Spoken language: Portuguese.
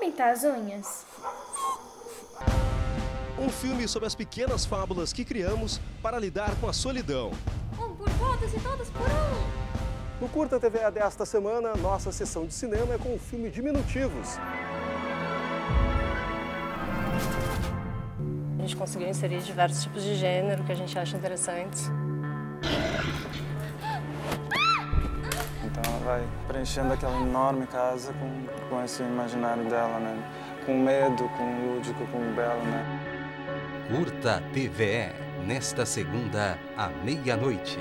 pintar as unhas. Um filme sobre as pequenas fábulas que criamos para lidar com a solidão. Um por todos e todos por um. No Curta TV desta semana, nossa sessão de cinema é com o filme Diminutivos. A gente conseguiu inserir diversos tipos de gênero que a gente acha interessantes. Vai preenchendo aquela enorme casa com, com esse imaginário dela, né? Com medo, com lúdico, com belo, né? Curta TVE, nesta segunda, à meia-noite.